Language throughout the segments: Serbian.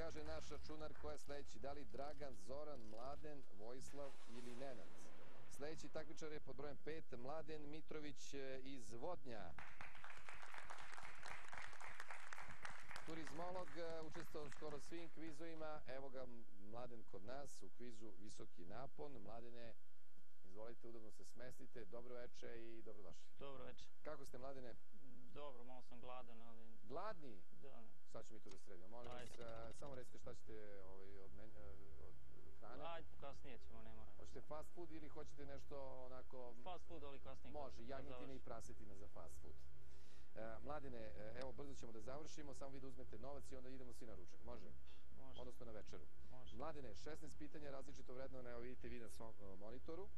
kaže naš računar ko je sledeći. Da li Dragan, Zoran, Mladen, Vojislav ili Nenad? Sledeći takmičar je pod brojem 5, Mladen Mitrović e, iz Vodnja. Turizmolog, e, učestvovao u skoro svim kvizovima. Evo ga Mladen kod nas u kvizu Visoki napon. Mladene, izvolite, udobno se smestite. Dobro veče i dobrodošli. Dobro večer. Kako ste, Mladene? Dobro, malo sam gladan, ali Gladni? da, ne. Sad ćemo mi to da sredimo. Molim vas, a, samo recite šta ćete ovaj, od, men, a, od hrane. Ajde, kasnije ćemo, ne moram. Hoćete fast food ili hoćete nešto onako... Fast food, ali kasnije. Može, kad janjetine i završim. prasetina za fast food. E, mladine, e, evo brzo ćemo da završimo, samo vi da uzmete novac i onda idemo svi na ručak. Može? Može, Odnosno na večeru. može. Mladine, 16 pitanja različito vrednovane, evo vidite vi na svom e, monitoru.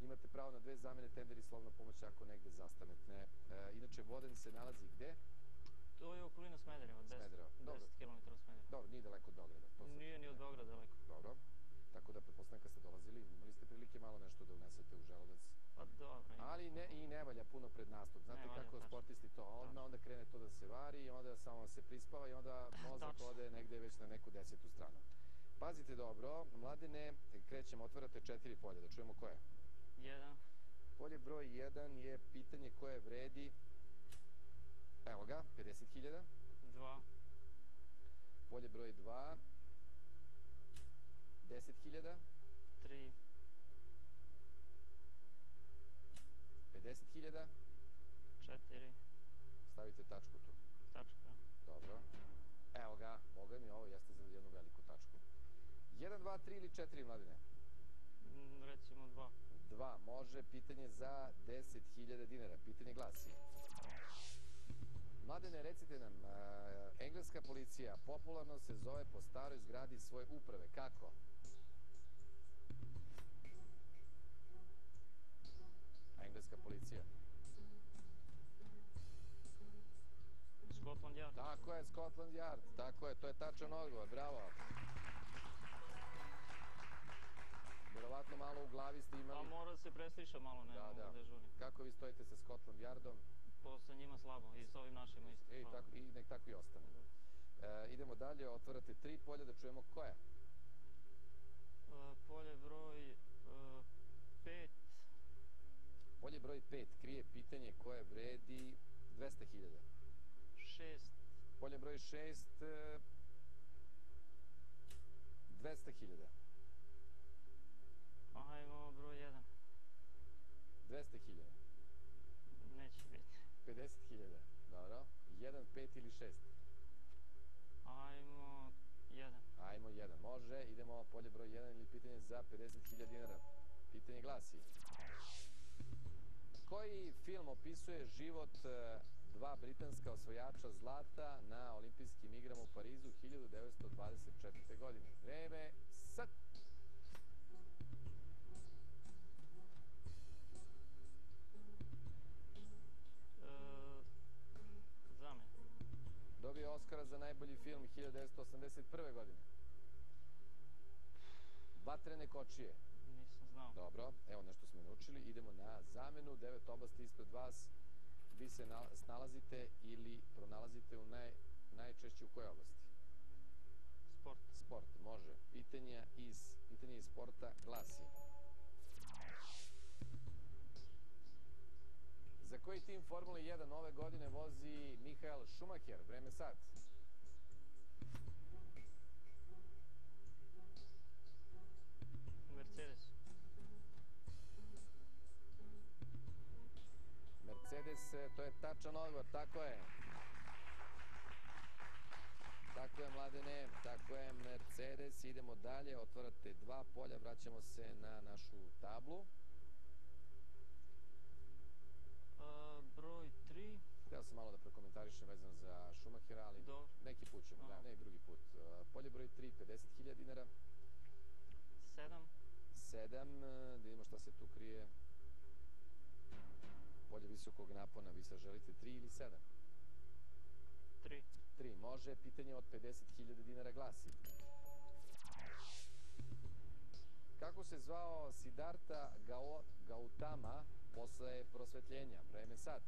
Imate pravo na dve zamene, tender i slovna pomoć ako negde zastanete. E, inače, Voden se nalazi gde? To je okolina Smedereva, 10, Smedereva, dobro. 10 km od Smedereva. Dobro, nije daleko od Beograda. to sam- Nije ni od Beograda daleko. Dobro. Tako da, pretpostavljam kad ste dolazili, imali ste prilike malo nešto da unesete u želudac. Pa dobro. Ali ne, i ne valja puno pred nastup. Znate valja, kako tačno. sportisti to, odmah onda krene to da se vari i onda samo se prispava i onda mozak Tačno. ode negde već na neku desetu stranu. Pazite dobro, mladene, krećemo, otvarate četiri polja, da čujemo koje. Jedan, Polje broj 1 je pitanje koje vredi, evo ga, 50.000. dva, Polje broj 2, 10.000, tri, 50.000, četiri, stavite tačku tu. tačka. Dobro. Evo ga, boga mi, ovo jeste za jednu veliku tačku. 1, 2, 3 ili 4, mladine? Mm, Recimo dva. Dva, može, pitanje za 10.000 dinara. Pitanje glasi. Mladene, recite nam, engleska policija popularno se zove po staroj zgradi svoje uprave. Kako? Engleska policija. Scotland Yard. Tako je, Scotland Yard. Tako je, to je tačan odgovor. Bravo. Verovatno malo u glavi ste A imali. mora da se presliša malo, ne Da, da. Kako vi stojite sa Scotland Yardom? Po sa njima slabo i sa ovim našima isto. E, i, tako, I nek tako i ostane. E, idemo dalje, otvarate tri polja da čujemo koje. E, polje broj e, pet, Polje broj 5 krije pitanje koje vredi 200.000. šest, Polje broj 6 200.000. ajmo 5 ili 6. Ajmo jedan. Ajmo jedan. Može. Idemo polje broj 1 ili pitanje za 50.000 dinara. Pitanje glasi. Koji film opisuje život e, dva britanska osvojača zlata na olimpijskim igrama u Parizu 1924. godine? Vreme sad. Oscara za najbolji film 1981. godine. Vatrene kočije. Nisam znao. Dobro, evo nešto smo naučili. Idemo na zamenu. Devet oblasti ispred vas. Vi se na- snalazite ili pronalazite u naj, najčešće u kojoj oblasti? Sport. Sport, može. Pitanje iz, pitanje iz sporta glasi. Za koji tim Formule 1 ove godine vozi Mihael Schumacher? Vreme sad. Mercedes. Mercedes, e, to je tačan odgovor, tako je. Tako je, mladene, tako je, Mercedes. Idemo dalje, otvarate dva polja, vraćamo se na našu tablu. E, broj tri. Hteo sam malo da prokomentarišem vezano za Schumachera, ali Dobro. neki put ćemo, da, ne drugi put. Polje broj 3, 50.000 dinara. Sedam. 7, da vidimo šta se tu krije. Polje visokog napona, vi sad želite 3 ili 7? Tri. 3 može, pitanje od 50.000 dinara glasi. Kako se zvao Siddhartha Gao, Gautama posle prosvetljenja? Vreme sad.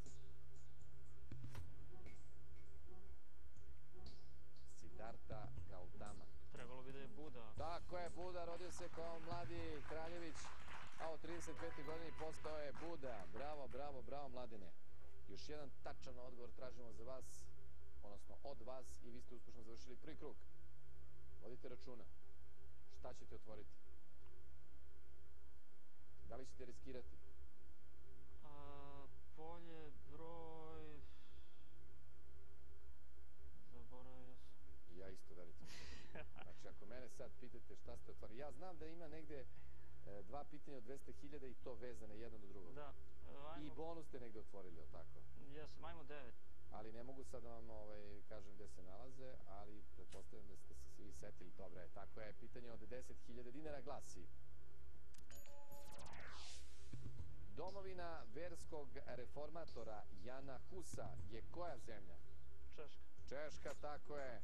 Sidarta Gautama. Trebalo bi da je Buda. Tako je, Buda rodio se kao mladi kraljević, a u 35. godini postao je Buda. Bravo, bravo, bravo mladine. Još jedan tačan odgovor tražimo za vas, odnosno od vas i vi ste uspešno završili prvi krug. Vodite računa. Šta ćete otvoriti? Da li ćete riskirati? 200.000 i to vezane jedno do drugog. Da, I bonus ste negde otvorili, jel tako? Jesam, ajmo devet. Ali ne mogu sad da vam ovaj, kažem gde se nalaze, ali pretpostavljam da ste se svi setili. Dobro je, tako je. Pitanje od 10.000 dinara glasi. Domovina verskog reformatora Jana Husa je koja zemlja? Češka. Češka, tako je.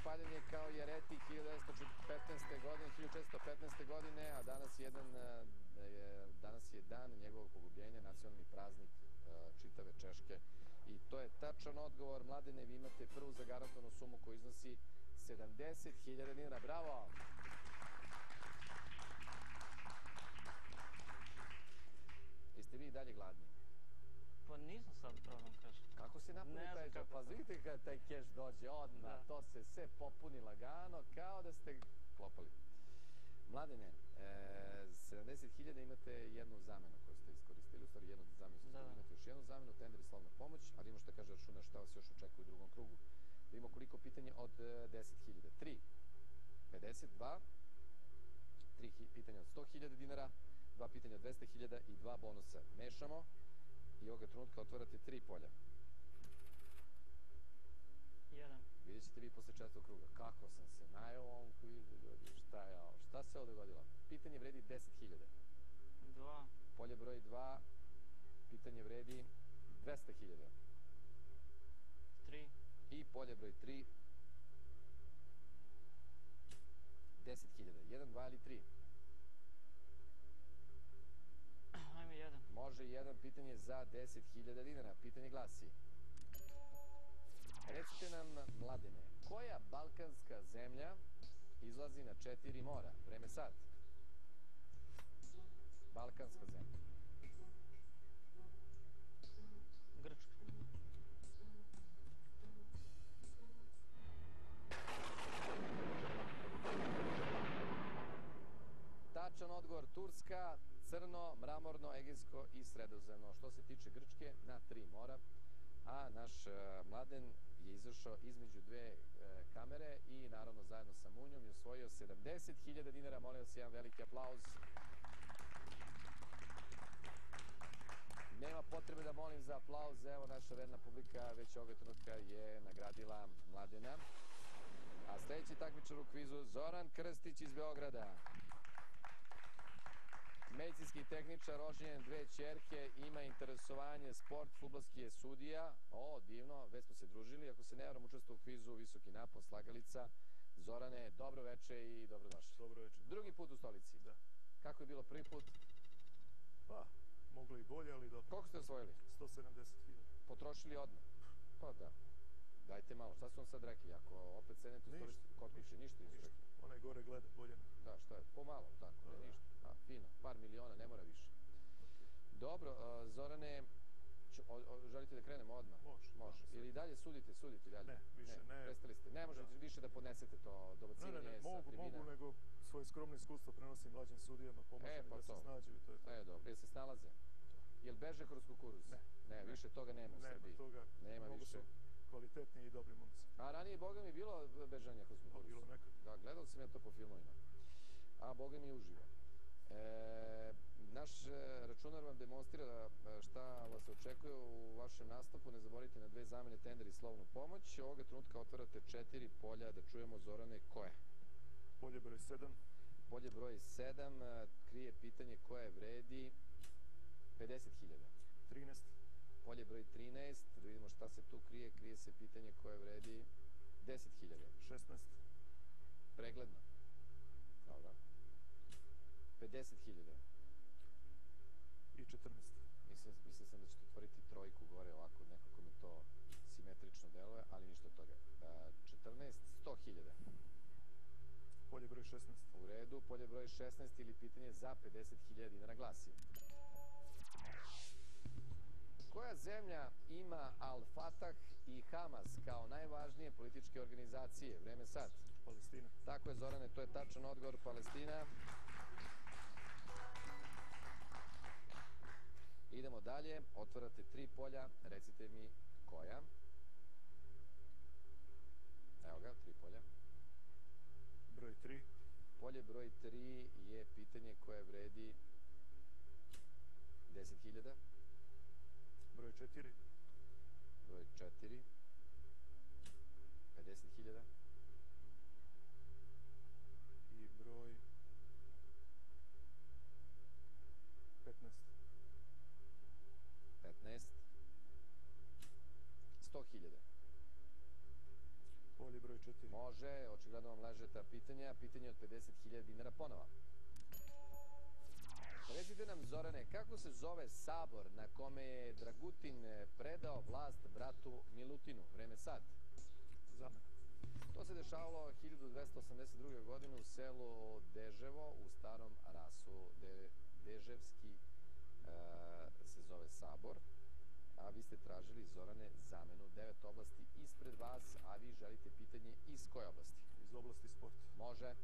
Spaljen je kao jeretik 1915. godine, 1415. godine, a danas je, jedan, je, danas je dan njegovog pogubljenja, nacionalni praznik eh, čitave Češke. I to je tačan odgovor. Mladene, vi imate prvu zagarantovanu sumu koja iznosi 70.000 dinara. Bravo! Jeste vi dalje gladni? Pa nisam sad pravo da vam kažem. Kako se napuni taj džep? Pa vidite kada taj keš dođe odmah, Da. to se sve popuni lagano, kao da ste klopali. Mladene, e, 70.000 imate jednu zamenu koju ste iskoristili, u stvari jednu zamenu ste Da, da. imate još jednu zamenu, tender i slovna pomoć, ali imamo što kaže računa šta vas još očekuje u drugom krugu. Da vidimo koliko pitanje od e, 10.000. 3, 52, 3 hi- pitanja od 100.000 dinara, dva pitanja od 200.000 i dva bonusa. Mešamo i ovoga trenutka otvarate tri polja. Jedan. Vidjet ćete vi posle četvrtog kruga. Kako sam se najao u ovom kvizu, ljudi, šta je ovo? Šta se ovo dogodilo? Pitanje vredi 10.000. Dva. Polje broj 2, pitanje vredi 200.000. Tri. I polje broj 3, 10.000. 1, 2 ili 3? Ajmo jedan. Može jedan pitanje za 10.000 dinara. Pitanje glasi. Recite nam, mladene, koja balkanska zemlja izlazi na četiri mora? Vreme sad. Balkanska zemlja. Grčka. Tačan odgovor Turska, Crno, Mramorno, Egejsko i Sredozemno. Što se tiče Grčke, na tri mora, a naš e, mladen je izašao između dve e, kamere i naravno zajedno sa Munjom je osvojio 70.000 dinara. Molim vas jedan veliki aplauz. Nema potrebe da molim za aplauz, evo naša verna publika već ovoga trenutka je nagradila mladena. A sledeći takmičar u kvizu Zoran Krstić iz Beograda. Medicinski tehničar, rođenjen dve čerke, ima interesovanje sport, futbolski je sudija. O, divno, već smo se družili. Ako se ne varam, učestvo u kvizu Visoki napon, slagalica. Zorane, dobro veče i dobrodošli. Dobro večer. Drugi put u stolici. Da. Kako je bilo prvi put? Pa, moglo i bolje, ali dobro. Koliko ste osvojili? 170.000. Potrošili odmah? Pa da. Dajte malo, šta su vam sad rekli? Ako opet sednete u Ništa, stolici, kod piše, ništa Ništa. rekli. Onaj gore gleda, bolje ne. Da, šta je? Pomalo, tako, Da, ne da. ništa. A, fino, par miliona, ne mora više. Dobro, Zorane, č- o, o, želite da krenemo odmah? Može, Može. može. Ili dalje sudite, sudite dalje? Ne, više ne. Prestali ste. Ne možete Da. više da podnesete to Ne, dobacivanje ne, ne, sa mogu, tribina. mogu, nego svoje skromno iskustvo prenosim mlađim sudijama, pomažem E, pa da to. se snađu i to je to. E, dobro, jel se snalaze? Jel beže kroz kukuruz? Ne. Ne, Ne. više toga nema u Nema Srbiji. toga, Nema više. su kvalitetni i dobri momci. A ranije, boga mi, bilo bežanja kroz Pa kukuruz? bilo nekad. Da, gledao sam ja to po filmovima. A Boga mi uživo. E, naš e, računar vam demonstrira e, šta vas očekuje u vašem nastupu. Ne zaboravite na dve zamene, tender i slovnu pomoć. Ovoga trenutka otvarate četiri polja da čujemo Zorane koje. Polje broj 7, Polje broj 7 krije pitanje koje vredi 50.000. 13, Polje broj 13, da vidimo šta se tu krije, krije se pitanje koje vredi 10.000. 16, Pregledno. Dobro. 50.000. i 14. Mislim, mislio sam da ćete otvoriti trojku gore ovako, nekako mi to simetrično deluje, ali ništa od toga. E, 14, 100.000. Polje broj 16, U redu, polje broj 16 ili pitanje za 50.000 dinara glasi. Koja zemlja ima Al-Fatah i Hamas kao najvažnije političke organizacije? Vreme sad. Palestina. Tako je, Zorane, to je tačan odgovor Palestina. Idemo dalje, otvarate tri polja, recite mi koja. Evo ga, tri polja. Broj 3. Polje broj 3 je pitanje koje vredi 10.000. Broj 4. Broj 4 50.000. I broj 15. 15 100.000. Broj 4. Može, očigledno vam leže ta pitanja. Pitanje od 50.000 dinara ponova. Recite nam, Zorane, kako se zove sabor na kome je Dragutin predao vlast bratu Milutinu? Vreme sad. Zamena. To se dešavalo 1282. godine u selu Deževo u starom rasu. De, Deževski e, se zove sabor. A vi ste tražili, Zorane, zamenu devet oblasti ispred vas, a vi želite pitanje iz koje oblasti? Iz oblasti sporta. Može.